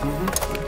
Mm-hmm.